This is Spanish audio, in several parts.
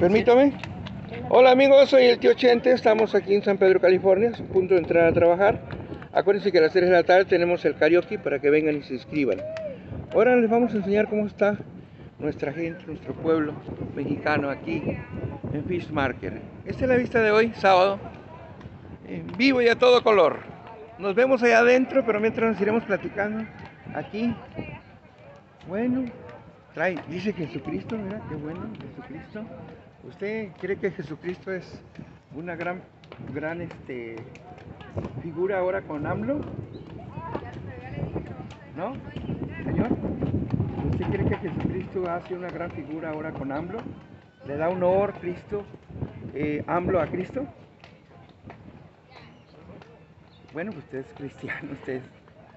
Permítame. Hola amigos, soy el tío Chente, estamos aquí en San Pedro, California, a punto de entrar a trabajar. Acuérdense que a las 3 de la tarde tenemos el karaoke para que vengan y se inscriban. Ahora les vamos a enseñar cómo está nuestra gente, nuestro pueblo mexicano aquí en Fish Market. Esta es la vista de hoy, sábado, en vivo y a todo color. Nos vemos allá adentro, pero mientras nos iremos platicando aquí. Bueno, trae, dice Jesucristo, mira, qué bueno, Jesucristo. ¿Usted cree que Jesucristo es una gran, gran este, figura ahora con AMLO? ¿No? Señor, ¿usted cree que Jesucristo hace una gran figura ahora con AMLO? ¿Le da honor Cristo, eh, AMLO a Cristo? Bueno, pues usted es cristiano, usted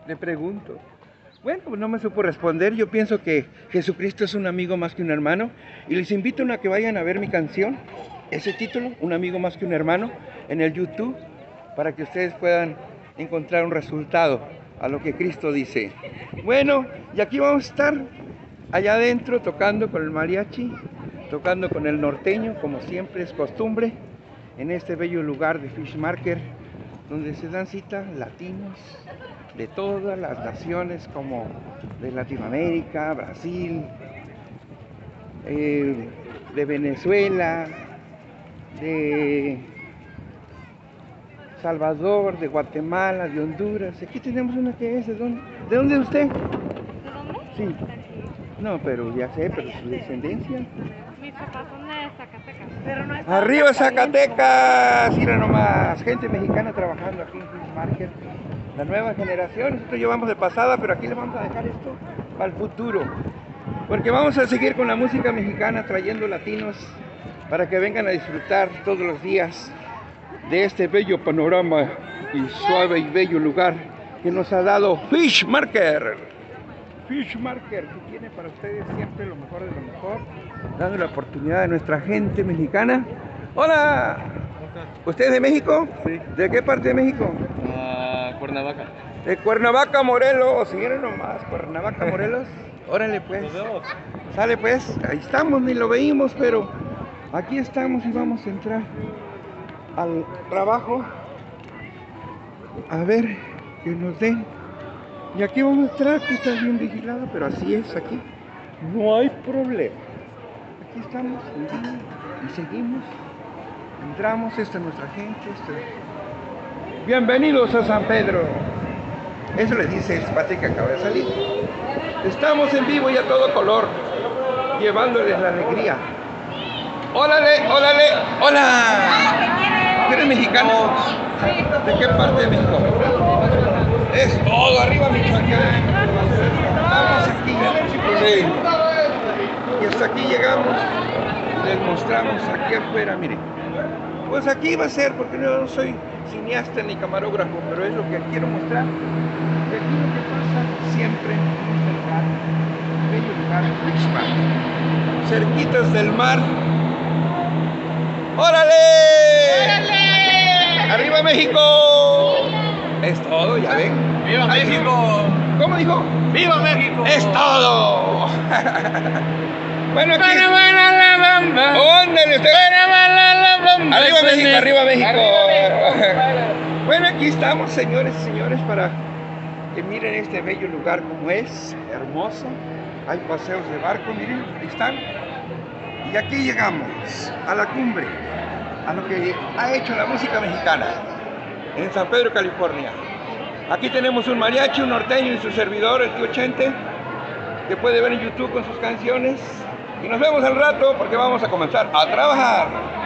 le pregunto. Bueno, pues no me supo responder. Yo pienso que Jesucristo es un amigo más que un hermano. Y les invito a que vayan a ver mi canción, ese título, Un amigo más que un hermano, en el YouTube, para que ustedes puedan encontrar un resultado a lo que Cristo dice. Bueno, y aquí vamos a estar allá adentro tocando con el mariachi, tocando con el norteño, como siempre es costumbre, en este bello lugar de Fish Market, donde se dan cita latinos, de todas las naciones como de Latinoamérica, Brasil, eh, de Venezuela, de Salvador, de Guatemala, de Honduras. Aquí tenemos una que es, ¿de dónde, ¿De dónde es usted? ¿De dónde? Sí. No, pero ya sé, pero su descendencia. Mis papás son de Zacatecas. Pero no es Arriba Zacatecas, mira nomás, gente mexicana trabajando aquí en Fish Market. La nueva generación, nosotros llevamos de pasada, pero aquí les vamos a dejar esto para el futuro. Porque vamos a seguir con la música mexicana trayendo latinos para que vengan a disfrutar todos los días de este bello panorama y suave y bello lugar que nos ha dado Fish Market. Fish Market, que tiene para ustedes siempre lo mejor de lo mejor, dando la oportunidad a nuestra gente mexicana. Hola, ¿usted es de México? Sí. ¿De qué parte de México? a Cuernavaca. De Cuernavaca, Morelos. Miren nomás, Cuernavaca, Morelos. Órale pues. Nos vemos. Sale pues, ahí estamos, ni lo veíamos, pero aquí estamos y vamos a entrar al trabajo. A ver, que nos den. Y aquí vamos a entrar, que está bien vigilado, pero así es aquí. No hay problema. Aquí estamos y seguimos. Entramos, esta es nuestra gente. esta es- Bienvenidos a San Pedro. Eso les dice el pate que acaba de salir. Estamos en vivo y a todo color, llevándoles la alegría. ¡Órale, órale, hola! ¿Eres mexicano? ¿De qué parte de México? Es todo, arriba Michoacán. Estamos aquí. Y hasta aquí llegamos. Les mostramos aquí afuera, miren. Pues aquí va a ser, porque yo no soy cineasta ni camarógrafo, pero es lo que quiero mostrar. Aquí lo que pasa siempre en este lugar, bello lugar, Ixpan. Cerquitas del mar. ¡Órale! ¡Arriba México! Es todo, ya ven. ¡Viva México! ¿Cómo dijo? ¡Viva México! ¡Es todo! bueno, aquí. ¡Óndale usted! ¡Arriba México! ¡Arriba México! bueno, aquí estamos, señores y señores, para que miren este bello lugar como es, hermoso. Hay paseos de barco, miren, ahí están. Y aquí llegamos a la cumbre, a lo que ha hecho la música mexicana en San Pedro, California. Aquí tenemos un mariachi, un norteño y su servidor, el tío Chente, que puede ver en YouTube con sus canciones. Y nos vemos al rato porque vamos a comenzar a trabajar.